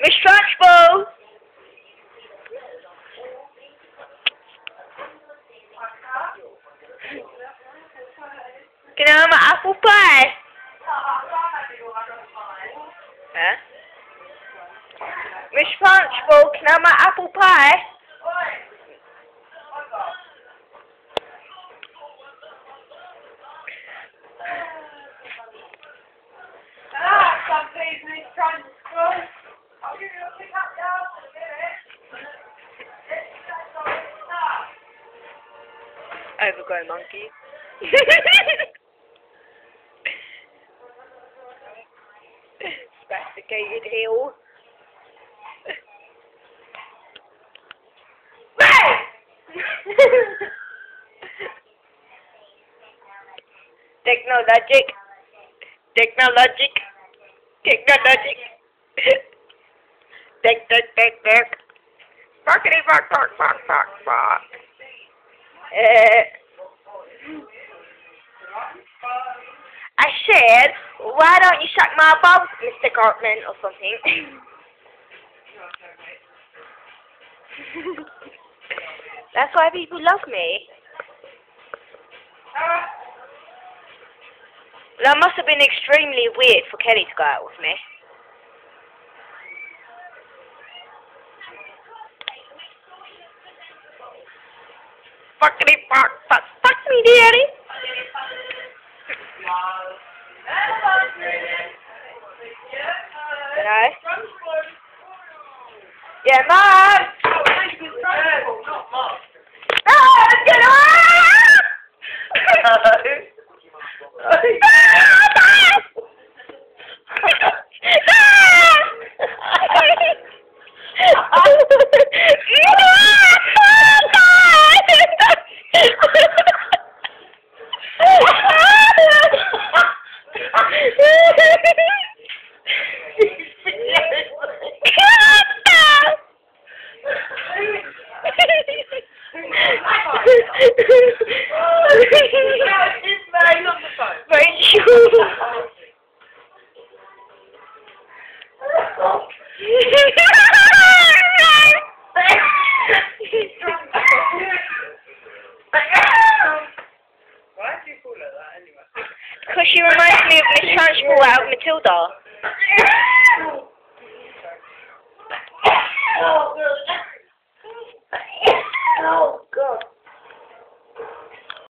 Miss Trunchbull! Can I have my apple pie? Huh? Miss Trunchbull, can I have Overgrown monkey. Spasticated heel. Technologic. Technologic. Technologic. Tech, tech, tech, tech. Barkity, bark, bark, bark, bark, bark. Uh, I said, why don't you suck my bum, Mr. Cartman, or something? That's why people love me. That must have been extremely weird for Kelly to go out with me. Fuckity fuck, fuck, fuck me, daddy. No? Yeah, Mom! Ah, get Rachel. Why do you call Because she reminds me of Miss Trunchbull out of Matilda. Oh.